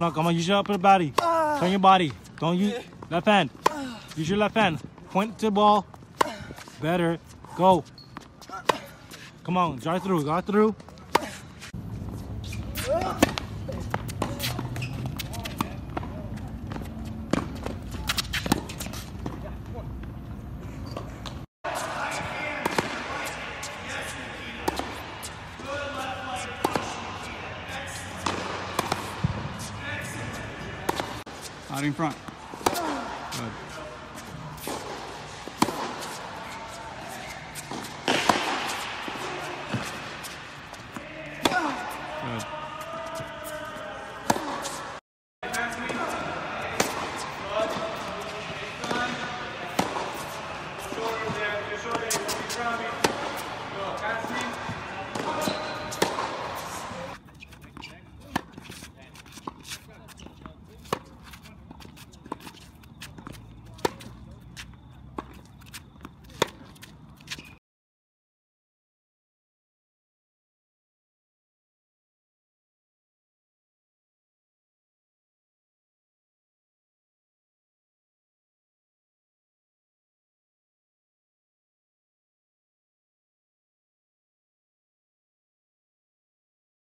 No, come on, use your upper body. Turn your body. Don't use left hand. Use your left hand. Point to the ball. Better. Go. Come on, drive through. Go through. Out in front. Good.